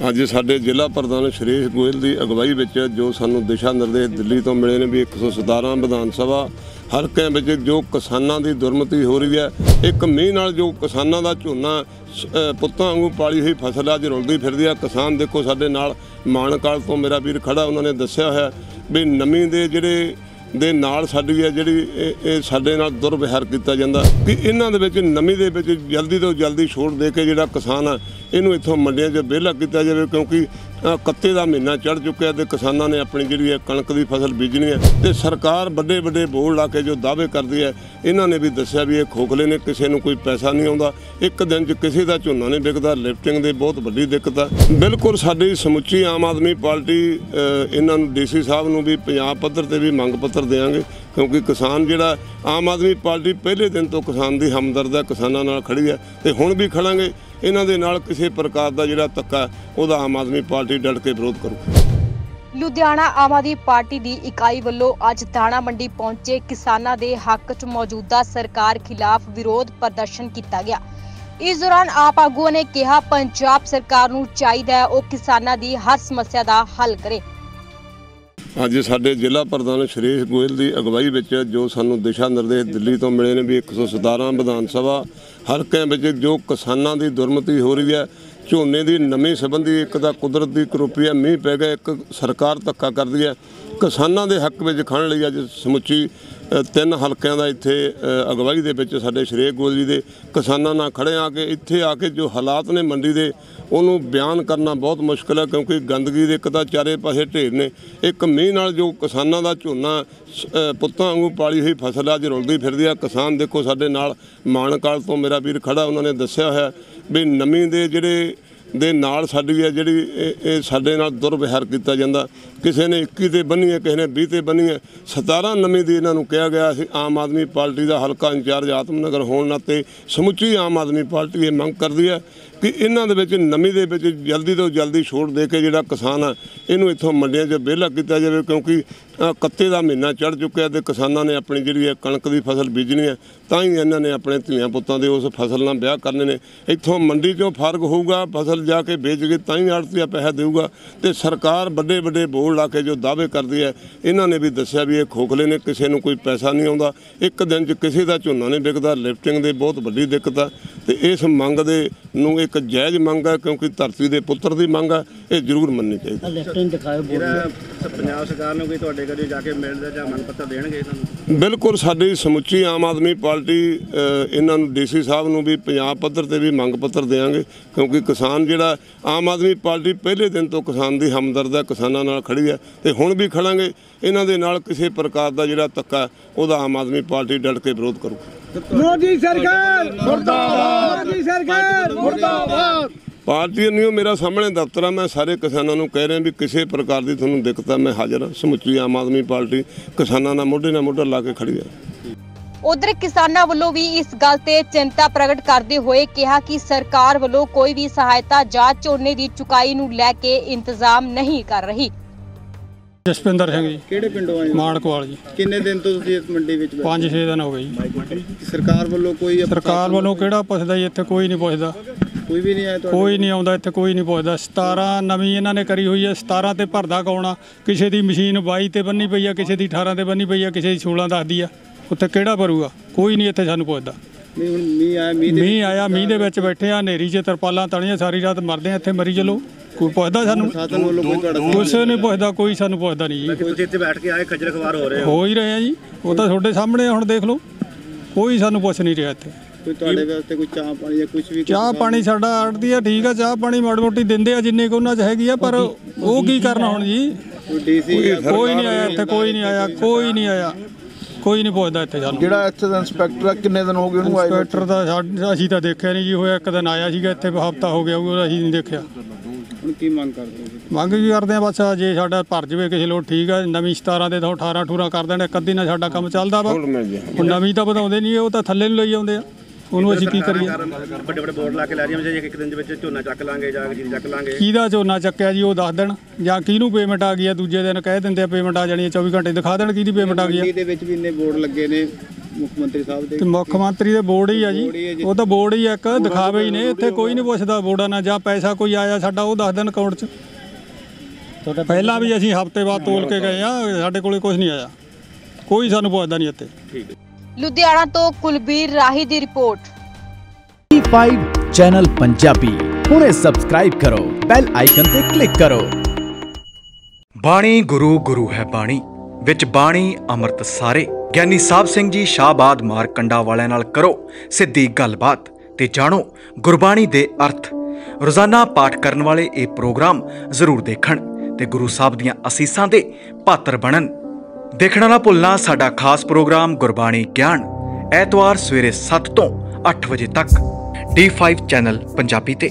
ਅੱਜ ਸਾਡੇ ਜ਼ਿਲ੍ਹਾ ਪ੍ਰਧਾਨ ਸ਼੍ਰੇਸ਼ ਗੋਇਲ ਦੀ ਅਗਵਾਈ ਵਿੱਚ ਜੋ ਸਾਨੂੰ ਦਿਸ਼ਾ ਨਿਰਦੇਸ਼ ਦਿੱਲੀ ਤੋਂ ਮਿਲੇ ਨੇ ਵੀ 117 ਵਿਧਾਨ ਸਭਾ ਹਲਕਿਆਂ ਵਿੱਚ ਜੋ ਕਿਸਾਨਾਂ ਦੀ ਦੁਰਮਤੀ ਹੋ ਰਹੀ ਹੈ, ਇੱਕ ਮੀਂਹ ਨਾਲ ਜੋ ਕਿਸਾਨਾਂ ਦਾ ਝੋਨਾ ਪੁੱਤਾਂ ਵਾਂਗੂ ਪਾਲੀ ਹੋਈ ਫਸਲ ਅੱਜ ਰੁਲਦੀ ਫਿਰਦੀ ਆ ਕਿਸਾਨ ਦੇਖੋ ਸਾਡੇ ਨਾਲ ਮਾਨਕਾਲ ਤੋਂ ਮੇਰਾ ਵੀਰ ਖੜਾ, ਉਹਨਾਂ ਨੇ ਦੱਸਿਆ ਹੋਇਆ ਵੀ ਨਮੀ ਦੇ ਜਿਹੜੇ, ਦੇ ਨਾਲ ਸਾਡੀ ਹੈ ਜਿਹੜੀ ਇਹ ਸਾਡੇ ਨਾਲ ਦੁਰਵਿਹਾਰ ਕੀਤਾ ਜਾਂਦਾ। ਕਿ ਇਹਨਾਂ ਦੇ ਵਿੱਚ ਨਮੀ ਦੇ ਵਿੱਚ ਜਲਦੀ ਤੋਂ ਜਲਦੀ ਛੋੜ ਦੇ ਕੇ ਜਿਹੜਾ ਕਿਸਾਨ ਆ ਇਹਨੂੰ ਇੱਥੋਂ ਮੰਡੀਆਂ 'ਚ ਵਿਹਲਾ ਕੀਤਾ ਜਾਵੇ ਕਿਉਂਕਿ ਅ, ਕੱਤੇ ਦਾ ਮਹੀਨਾ ਚੜ ਚੁੱਕਿਆ ਤੇ ਕਿਸਾਨਾਂ ਨੇ ਆਪਣੀ ਜਿਹੜੀ ਹੈ ਕਣਕ ਦੀ ਫਸਲ ਬੀਜਣੀ ਹੈ ਤੇ ਸਰਕਾਰ ਵੱਡੇ ਵੱਡੇ ਬੋਲ ਲਾ ਕੇ ਜੋ ਦਾਅਵੇ ਕਰਦੀ ਹੈ ਇਹਨਾਂ ਨੇ ਵੀ ਦੱਸਿਆ ਵੀ ਇਹ ਖੋਖਲੇ ਨੇ ਕਿਸੇ ਨੂੰ ਕੋਈ ਪੈਸਾ ਨਹੀਂ ਆਉਂਦਾ। ਇੱਕ ਦਿਨ 'ਚ ਕਿਸੇ ਦਾ ਝੋਨਾ ਨਹੀਂ ਵਿਕਦਾ ਲਿਫਟਿੰਗ ਦੇ ਬਹੁਤ ਵੱਡੀ ਦਿੱਕਤ ਆ। ਬਿਲਕੁਲ ਸਾਡੀ ਸਮੁੱਚੀ ਆਮ ਆਦਮੀ ਪਾਰਟੀ ਇਹਨਾਂ ਨੂੰ ਡੀਸੀ ਸਾਹਿਬ ਨੂੰ ਵੀ ਪੰਜਾਬ ਪੱਧਰ ਤੇ ਵੀ ਮੰਗ ਪੱਤਰ ਦੇਵਾਂਗੇ ਕਿਉਂਕਿ ਕਿਸਾਨ ਜਿਹੜਾ ਆਮ ਆਦਮੀ ਪਾਰਟੀ ਪਹਿਲੇ ਦਿਨ ਤੋਂ ਕਿਸਾਨ ਦੀ ਹਮਦਰਦ ਹੈ ਕਿਸਾਨਾਂ ਨਾਲ ਖੜੀ ਹੈ ਤੇ ਹੁਣ ਵੀ ਖੜਾਂਗੇ। ਇਹਨਾਂ ਦੇ ਨਾਲ ਕਿਸੇ ਪ੍ਰਕਾਰ ਦਾ ਜਿਹੜਾ ਧੱਕਾ ਉਹਦਾ ਆਮ ਆਦਮੀ ਪਾਰਟੀ ਡਟ ਕੇ ਵਿਰੋਧ ਕਰੂਗੀ। ਲੁਧਿਆਣਾ ਆਮ ਆਦਮੀ ਪਾਰਟੀ ਦੀ ਇਕਾਈ ਵੱਲੋਂ ਅੱਜ ਦਾਣਾ ਮੰਡੀ ਪਹੁੰਚੇ ਕਿਸਾਨਾਂ ਦੇ ਹੱਕ 'ਚ ਮੌਜੂਦਾ ਸਰਕਾਰ ਖਿਲਾਫ ਵਿਰੋਧ ਪ੍ਰਦਰਸ਼ਨ ਕੀਤਾ ਗਿਆ। ਇਸ ਦੌਰਾਨ ਆਪ ਆਗੂਆਂ ਨੇ ਕਿਹਾ, ਪੰਜਾਬ ਸਰਕਾਰ ਨੂੰ ਚਾਹੀਦਾ ਹੈ ਉਹ ਕਿਸਾਨਾਂ ਦੀ ਹਰ ਸਮੱਸਿਆ ਦਾ ਹੱਲ ਕਰੇ। ਅੱਜ ਸਾਡੇ ਜ਼ਿਲ੍ਹਾ ਪ੍ਰਧਾਨ ਸ਼੍ਰੇਸ਼ ਗੋਇਲ ਦੀ ਅਗਵਾਈ ਵਿੱਚ ਜੋ ਸਾਨੂੰ ਦਿਸ਼ਾ ਨਿਰਦੇਸ਼ ਦਿੱਲੀ ਤੋਂ ਮਿਲੇ ਨੇ ਵੀ 117 ਵਿਧਾਨ ਸਭਾ ਹਲਕਿਆਂ ਵਿੱਚ ਜੋ ਕਿਸਾਨਾਂ ਦੀ ਦੁਰਮਤੀ ਹੋ ਰਹੀ ਹੈ ਝੋਨੇ ਦੀ ਨਮੀ ਸੰਬੰਧੀ ਇੱਕ ਤਾਂ ਕੁਦਰਤ ਦੀ ਕਰੋਪੀ ਹੈ, ਮੀਂਹ ਪੈ ਗਿਆ, ਇੱਕ ਸਰਕਾਰ ਧੱਕਾ ਕਰਦੀ ਹੈ। ਕਿਸਾਨਾਂ ਦੇ ਹੱਕ ਵਿੱਚ ਖੜਨ ਲਈ ਅੱਜ ਸਮੁੱਚੀ ਤਿੰਨ ਹਲਕਿਆਂ ਦਾ ਇੱਥੇ ਅਗਵਾਈ ਦੇ ਵਿੱਚ ਸਾਡੇ ਸ਼੍ਰੇਸ਼ ਗੋਇਲ ਦੇ ਕਿਸਾਨਾਂ ਨਾਲ ਖੜੇ ਆ ਕੇ ਇੱਥੇ ਆ ਕੇ ਜੋ ਹਾਲਾਤ ਨੇ ਮੰਡੀ ਦੇ, ਉਹਨੂੰ ਬਿਆਨ ਕਰਨਾ ਬਹੁਤ ਮੁਸ਼ਕਲ ਹੈ ਕਿਉਂਕਿ ਗੰਦਗੀ ਦੇ ਇੱਕ ਤਾਂ ਚਾਰੇ ਪਾਸੇ ਢੇਰ ਨੇ। ਇੱਕ ਮੀਂਹ ਨਾਲ ਜੋ ਕਿਸਾਨਾਂ ਦਾ ਝੋਨਾ ਪੁੱਤਾਂ ਵਾਂਗੂ ਪਾਲੀ ਹੋਈ ਫਸਲ ਅੱਜ ਰੁਲਦੀ ਫਿਰਦੀ ਆ ਕਿਸਾਨ ਦੇਖੋ ਸਾਡੇ ਨਾਲ ਮਾਨਕਾਲ ਤੋਂ ਮੇਰਾ ਵੀਰ ਖੜਾ ਉਹਨਾਂ ਨੇ ਦੱਸਿਆ ਹੋਇਆ ਵੀ ਨਮੀ ਦੇ ਜਿਹੜੇ ਦੇ ਨਾਲ ਸਾਡੀ ਹੈ ਜਿਹੜੀ ਇਹ ਇਹ ਸਾਡੇ ਨਾਲ ਦੁਰਵਿਹਾਰ ਕੀਤਾ ਜਾਂਦਾ। ਕਿਸੇ ਨੇ 21 ਤੇ ਬੰਨੀ ਹੈ ਕਿਸੇ ਨੇ 20 ਤੇ ਬੰਨੀ ਹੈ। 17 ਨਵੀਂ ਦੀ ਇਹਨਾਂ ਨੂੰ ਕਿਹਾ ਗਿਆ ਅਸੀਂ ਆਮ ਆਦਮੀ ਪਾਰਟੀ ਦਾ ਹਲਕਾ ਇੰਚਾਰਜ ਆਤਮਨਗਰ ਹੋਣ ਨਾਤੇ ਸਮੁੱਚੀ ਆਮ ਆਦਮੀ ਪਾਰਟੀ ਇਹ ਮੰਗ ਕਰਦੀ ਹੈ ਕਿ ਇਹਨਾਂ ਦੇ ਵਿੱਚ ਨਮੀ ਦੇ ਵਿੱਚ ਜਲਦੀ ਤੋਂ ਜਲਦੀ ਛੋੜ ਦੇ ਕੇ ਜਿਹੜਾ ਕਿਸਾਨ ਆ ਇਹਨੂੰ ਇੱਥੋਂ ਮੰਡੀਆਂ 'ਚ ਵਿਹਲਾ ਕੀਤਾ ਜਾਵੇ ਕਿਉਂਕਿ ਅ, ਕੱਤੇ ਦਾ ਮਹੀਨਾ ਚੜ ਚੁੱਕਿਆ ਤੇ ਕਿਸਾਨਾਂ ਨੇ ਆਪਣੀ ਜਿਹੜੀ ਹੈ ਕਣਕ ਦੀ ਫਸਲ ਬੀਜਣੀ ਹੈ ਤਾਂ ਹੀ ਇਹਨਾਂ ਨੇ ਆਪਣੇ ਧੀਆਂ ਪੁੱਤਾਂ ਦੇ ਉਸ ਫਸਲ ਨਾਲ ਵਿਆਹ ਕਰਨੇ ਨੇ। ਇੱਥੋਂ ਮੰਡੀ 'ਚੋਂ ਫ਼ਰਕ ਹੋਊਗਾ ਫਸਲ ਜਾ ਕੇ ਵੇਚ ਕੇ ਤਾਂ ਹੀ ਆੜਤੀਆ ਪੈਸਾ ਦੇਊਗਾ। ਤੇ ਸਰਕਾਰ ਵੱਡੇ ਵੱਡੇ ਬੋਲ ਲਾ ਕੇ ਜੋ ਦਾਅਵੇ ਕਰਦੀ ਹੈ ਇਹਨਾਂ ਨੇ ਵੀ ਦੱਸਿਆ ਵੀ ਇਹ ਖੋਖਲੇ ਨੇ ਕਿਸੇ ਨੂੰ ਕੋਈ ਪੈਸਾ ਨਹੀਂ ਆਉਂਦਾ। ਇੱਕ ਦਿਨ 'ਚ ਕਿਸੇ ਦਾ ਝੋਨਾ ਨਹੀਂ ਵਿਕਦਾ ਲਿਫਟਿੰਗ ਦੇ ਬਹੁਤ ਵੱਡੀ ਦਿੱਕਤ ਆ। ਤੇ ਇਸ ਮੰਗ ਦੇ ਨੂੰ ਇੱਕ ਜਾਇਜ਼ ਮੰਗ ਹੈ ਕਿਉਂਕਿ ਧਰਤੀ ਦੇ ਪੁੱਤਰ ਦੀ ਮੰਗ ਹੈ ਇਹ ਜ਼ਰੂਰ ਮੰਨਣੀ ਚਾਹੀਦੀ ਲੈਫਟਨ ਦਿਖਾਓ ਬੋਰਡ ਪੰਜਾਬ ਸਰਕਾਰ ਨੂੰ ਕੋਈ ਤੁਹਾਡੇ ਘਰੇ ਜਾ ਕੇ ਮਿਲਦਾ ਜਾਂ ਮੰਗ ਪੱਤਰ ਦੇਣਗੇ ਤੁਹਾਨੂੰ ਬਿਲਕੁਲ ਸਾਡੀ ਸਮੁੱਚੀ ਆਮ ਆਦਮੀ ਪਾਰਟੀ ਇਹਨਾਂ ਨੂੰ ਡੀਸੀ ਸਾਹਿਬ ਨੂੰ ਵੀ ਪੰਜਾਬ ਪੱਧਰ ਤੇ ਵੀ ਮੰਗ ਪੱਤਰ ਦੇਵਾਂਗੇ ਕਿਉਂਕਿ ਕਿਸਾਨ ਜਿਹੜਾ ਆਮ ਆਦਮੀ ਪਾਰਟੀ ਪਹਿਲੇ ਦਿਨ ਤੋਂ ਕਿਸਾਨ ਦੀ ਹਮਦਰਦ ਹੈ ਕਿਸਾਨਾਂ ਨਾਲ ਖੜੀ ਹੈ ਤੇ ਹੁਣ ਵੀ ਖੜਾਂਗੇ ਇਹਨਾਂ ਦੇ ਨਾਲ ਕਿਸੇ ਪ੍ਰਕਾਰ ਦਾ ਜਿਹੜਾ ਧੱਕਾ ਉਹਦਾ ਆਮ ਆਦਮੀ ਪਾਰਟੀ ਡਟ ਕੇ ਵਿਰੋਧ ਕਰੂਗੀ। ਮੋਦੀ ਸਰਕਾਰ! ਮੁਰਦਾਬਾਦ ਮੋਦੀ ਸਰਕਾਰ! ਮੁਰਦਾਬਾਦ ਪਾਰਟੀ ਨਹੀਂ ਮੇਰਾ ਸਾਹਮਣੇ ਦਫ਼ਤਰ ਆ ਮੈਂ ਸਾਰੇ ਕਿਸਾਨਾਂ ਨੂੰ ਕਹਿ ਰਿਹਾ ਵੀ ਕਿਸੇ ਪ੍ਰਕਾਰ ਦੀ ਤੁਹਾਨੂੰ ਦਿੱਕਤ ਆ ਮੈਂ ਹਾਜ਼ਰ ਹਾਂ ਸਮੁੱਚੀ ਆਮ ਆਦਮੀ ਪਾਰਟੀ ਕਿਸਾਨਾਂ ਨਾਲ ਮੋਢੇ ਨਾਲ ਮੋਢਾ ਲਾ ਕੇ ਖੜੀ ਹੈ ਉਧਰ ਕਿਸਾਨਾਂ ਵੱਲੋਂ ਵੀ ਇਸ ਗੱਲ ਤੇ ਚਿੰਤਾ ਪ੍ਰਗਟ ਕਰਦੇ ਹੋਏ ਕਿਹਾ ਕਿ ਸਰਕਾਰ ਵੱਲੋਂ ਕੋਈ ਵੀ ਸਹਾਇਤਾ ਜਾਂ ਝੋਨੇ ਦੀ ਚੁਕਾਈ ਨੂੰ ਲੈ ਕੇ ਇੰਤਜ਼ਾਮ ਨਹੀਂ ਕਰ ਰਹੀ। ਜਸਪਿੰਦਰ ਸਿੰਘ ਜੀ। ਕਿਹੜੇ ਪਿੰਡੋਂ ਆਏ? ਮਾਨਕਵਾਲ ਜੀ। ਕਿੰਨੇ ਦਿਨ ਤੋਂ ਤੁਸੀਂ ਇਸ ਮੰਡੀ ਵਿੱਚ ਬੈਠੇ 5-6 ਦਿਨ ਹੋ ਗਏ ਜੀ? ਸਰਕਾਰ ਵੱਲੋਂ ਕੋਈ ਸਰਕਾਰ ਵੱਲੋਂ ਕਿਹੜਾ ਪੁੱਛਦਾ ਜੀ ਇੱਥੇ ਕੋਈ ਨਹੀਂ ਪੁੱਛਦਾ। ਕੋਈ ਵੀ ਨਹੀਂ ਆਇਆ ਤੁਹਾਡੇ ਕੋਈ ਨਹੀਂ ਆਉਂਦਾ ਇੱਥੇ ਕੋਈ ਨਹੀਂ ਪੁੱਛਦਾ। 17 ਨਵੀਂ ਇਹਨਾਂ ਨੇ ਕਰੀ ਹੋਈ ਹੈ 17 ਤੇ ਭਰਦਾ ਕੌਣਾ ਕਿਸੇ ਦੀ ਮਸ਼ੀਨ 22 ਤੇ ਬੰਨੀ ਪਈ ਆ ਕਿਸੇ ਦੀ 18 ਤੇ ਬੰਨੀ ਪਈ ਆ ਕਿਸੇ ਦੀ 16 ਦੱਸਦੀ ਆ। ਉੱਥੇ ਕਿਹੜਾ ਭਰੂਗਾ? ਕੋਈ ਨਹੀਂ ਇੱਥੇ ਸਾਨੂੰ ਪੁੱਛਦਾ। ਨਹੀਂ ਹੁਣ ਮੀਂਹ ਆਇਆ ਮੀਂਹ ਦੇ ਮੀਂਹ ਆਇਆ ਮੀਂਹ ਦੇ ਵਿੱਚ ਬੈਠੇ ਆ ਹਨੇਰੀ 'ਚ ਤਰਪਾਲਾਂ ਤਣੀਆਂ ਸਾਰੀ ਰਾਤ ਮਰਦੇ ਆ ਇੱਥੇ ਮਰੀ ਚਲੋ। ਕੋਈ ਪੁੱਛਦਾ ਸਾਨੂੰ? ਸਾਧਨ ਵੱਲੋਂ ਕੋਈ ਤੁਹਾਡਾ ਕਿਸੇ ਨੇ ਪੁੱਛਦਾ ਕੋਈ ਸਾਨੂੰ ਪੁੱਛਦਾ ਨਹੀਂ ਜੀ। ਤੁਸੀਂ ਇੱਥੇ ਬੈਠ ਕੇ ਆਏ ਖੱਜਲ ਖਵਾਰ ਹੋ ਰਹੇ ਹੋ। ਹੋ ਹੀ ਰਹੇ ਆ ਜੀ। ਉਹ ਤਾਂ ਤੁਹਾਡੇ ਸਾਹਮਣੇ ਆ, ਹੁਣ ਦੇਖ ਲਓ। ਕੋਈ ਸਾਨੂੰ ਪੁੱਛ ਨਹੀਂ ਰਿਹਾ ਇੱਥੇ। ਕੋਈ ਤੁਹਾਡੇ ਵਾਸਤੇ ਕੋਈ ਚਾਹ ਪਾਣੀ ਜਾਂ ਕੁਝ ਵੀ ਚਾਹ ਪਾਣੀ ਸਾਡਾ ਆੜਦੀ ਆ ਠੀਕ ਆ ਚਾਹ ਪਾਣੀ ਮਾੜੀ ਮੋਟੀ ਦਿੰਦੇ ਆ ਜਿੰਨੇ ਕੁ ਉਹਨਾਂ 'ਚ ਹੈਗੀ ਆ ਪਰ ਉਹ ਕੀ ਕਰਨਾ ਹੁਣ ਜੀ? ਕੋਈ ਡੀਸੀ ਕੋਈ ਨਹੀਂ ਆਇਆ ਇੱਥੇ ਕੋਈ ਨਹੀਂ ਆਇਆ ਕੋਈ ਨਹੀਂ ਆਇਆ। ਕੋਈ ਨਹੀਂ ਪੁੱਛਦਾ ਇੱਥੇ ਸਾਨੂੰ। ਜਿਹੜਾ ਇੱਥੇ ਦਾ ਇੰਸਪੈਕਟਰ ਆ ਕਿੰਨੇ ਦਿਨ ਹੋ ਗਏ ਉਹਨੂੰ ਆਏ ਨੂੰ? ਇੰਸਪੈਕਟਰ ਦਾ ਅਸੀਂ ਤਾਂ ਦੇਖਿਆ ਨਹੀਂ ਜੀ ਹੋਇਆ ਇੱਕ ਦਿਨ ਆਇਆ ਸੀਗਾ ਇੱਥੇ ਹਫਤਾ ਹੋ ਗਿਆ ਉਹ ਅਸੀਂ ਨਹੀਂ ਦੇਖਿਆ। ਹੁਣ ਕੀ ਮੰਗ ਕਰਦੇ ਹੋ? ਮੰਗ ਵੀ ਕਰਦੇ ਆ ਬਸ ਜੇ ਸਾਡਾ ਭਰ ਜਵੇ ਕਿਸੇ ਲੋਟ ਠੀਕ ਆ ਨਵੀਂ 17 ਦੇ ਤਾਂ 18 18 ਕਰ ਦੇਣ ਇੱਕ ਅੱਧੀ ਨਾਲ ਸਾਡਾ ਕੰਮ ਚੱਲਦਾ ਵਾ। ਹੁਣ ਨਵੀਂ ਤਾਂ ਵਧਾਉਂਦੇ ਨਹੀਂ ਉਹ ਤਾਂ ਥੱਲੇ ਨੂੰ ਲਈ ਆਉਂਦੇ ਆ। ਉਹਨੂੰ ਅਸੀਂ ਕੀ ਕਰੀਏ? ਵੱਡੇ ਵੱਡੇ ਬੋਰਡ ਲਾ ਕੇ ਲੈ ਰਹੀਆਂ ਜੇ ਇੱਕ ਦਿਨ ਦੇ ਵਿੱਚ ਝੋਨਾ ਚੱਕ ਲਾਂਗੇ ਜਾਂ ਜੀਰੀ ਚੱਕ ਲਾਂਗੇ। ਕਿਹਦਾ ਝੋਨਾ ਚੱਕਿਆ ਜੀ ਉਹ ਦੱਸ ਦੇਣ। ਜਾਂ ਕਿਹਨੂੰ ਪੇਮੈਂਟ ਆ ਗਈ ਆ ਦੂਜੇ ਦਿਨ ਕਹਿ ਦਿੰਦੇ ਆ ਪੇਮੈਂਟ ਆ ਜਾਣੀ ਆ 24 ਘੰਟੇ ਦਿਖਾ ਦੇਣ ਕਿਹਦੀ ਪੇਮੈਂਟ ਆ ਗਈ ਆ। ਦੇ ਵਿੱਚ ਵੀ ਇੰਨੇ ਬੋਰਡ ਲੱਗੇ ਨੇ ਮੁੱਖ ਮੰਤਰੀ ਸਾਹਿਬ ਦੇ। ਤੇ ਮੁੱਖ ਮੰਤਰੀ ਦੇ ਬੋਰਡ ਹੀ ਆ ਜੀ। ਉਹ ਤਾਂ ਬੋਰਡ ਹੀ ਆ ਇੱਕ ਦਿਖਾਵੇ ਹੀ ਨੇ ਇੱਥੇ ਕੋਈ ਨਹੀਂ ਪੁੱਛਦਾ ਬੋਰਡਾਂ ਨਾਲ ਜਾਂ ਪੈਸਾ ਕੋਈ ਆਇਆ ਸਾਡਾ ਉਹ ਦੱਸ ਦੇਣ ਅਕਾਊਂਟ 'ਚ। ਪਹਿਲਾਂ ਵੀ ਅਸੀਂ ਹਫ਼ਤੇ ਬਾਅਦ ਤੋਲ ਕੇ ਗਏ ਆ ਸਾਡੇ ਕੋਲੇ ਕੁਝ ਨਹੀਂ ਆਇਆ। ਕੋਈ ਸਾਨੂੰ ਪੁੱਛਦਾ ਨਹੀਂ ਇੱਥੇ। ਲੁਧਿਆਣਾ ਤੋਂ ਕੁਲਬੀਰ ਰਾਹੀ ਦੀ ਰਿਪੋਰਟ। T5 ਚੈਨਲ ਪੰਜਾਬੀ ਹੁਣੇ ਸਬਸਕ੍ਰਾਈਬ ਕਰੋ ਬੈਲ ਆਈਕਨ ਤੇ ਕਲਿੱਕ ਕਰੋ। ਬਾਣੀ ਗੁਰੂ ਗੁਰੂ ਹੈ ਬਾਣੀ ਵਿੱਚ ਬਾਣੀ ਅੰਮ੍ਰਿਤ ਸਾਰੇ। ਗਿਆਨੀ ਸਾਹਿਬ ਸਿੰਘ ਜੀ ਸ਼ਾਹਬਾਦ ਮਾਰਕੰਡਾ ਵਾਲਿਆਂ ਨਾਲ ਕਰੋ ਸਿੱਧੀ ਗੱਲਬਾਤ ਤੇ ਜਾਣੋ ਗੁਰਬਾਣੀ ਦੇ ਅਰਥ। ਰੋਜ਼ਾਨਾ ਪਾਠ ਕਰਨ ਵਾਲੇ ਇਹ ਪ੍ਰੋਗਰਾਮ ਜ਼ਰੂਰ ਦੇਖਣ ਤੇ ਗੁਰੂ ਸਾਹਿਬ ਦੀਆਂ ਅਸੀਸਾਂ ਦੇ ਪਾਤਰ ਬਣਨ। ਦੇਖਣਾ ਨਾ ਭੁੱਲਣਾ ਸਾਡਾ ਖਾਸ ਪ੍ਰੋਗਰਾਮ ਗੁਰਬਾਣੀ ਗਿਆਨ, ਐਤਵਾਰ ਸਵੇਰੇ 7 ਤੋਂ 8 ਵਜੇ ਤੱਕ। D5 ਚੈਨਲ ਪੰਜਾਬੀ ਤੇ।